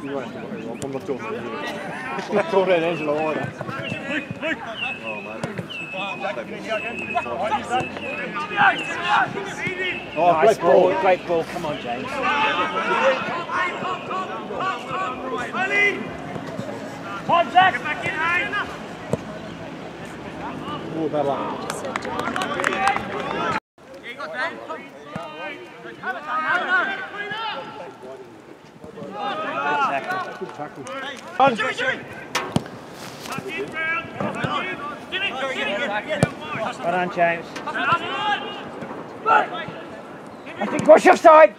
Guarda, ho combattuto. La torre legge la ora. No, ma... Oh, great ball, great ball. Come on, James. Contact! Oh, bad luck. Good tackle. Well done, James. I think watch offside.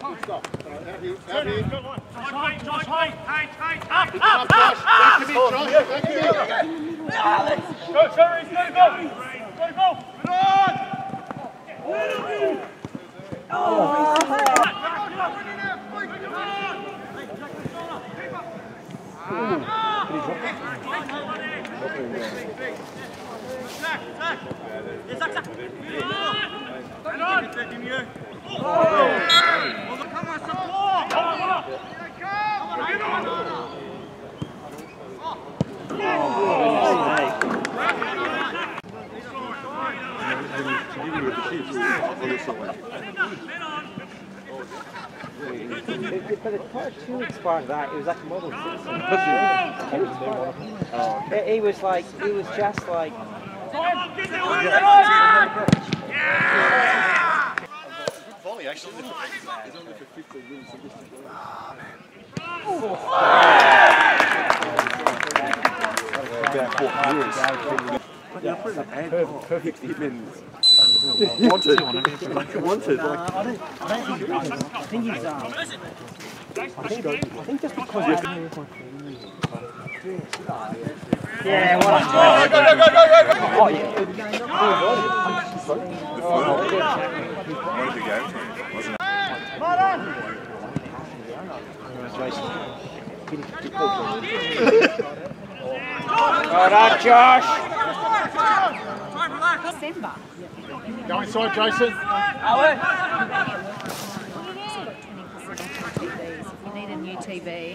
Good stuff. Right, 내려 내려 But the part two expired that. It was like a model citizen. He- He was like, he was just like. Volley, actually. He's only for 15 minutes. so this is good. About four years. Yeah, perfect, perfect minutes. Wanted. Wanted. Like, I think he's. Um, I think, I think just because you're. yeah, well done. Oh, yeah. Well done, Josh. December. Go inside, Jason. If you need a new TV,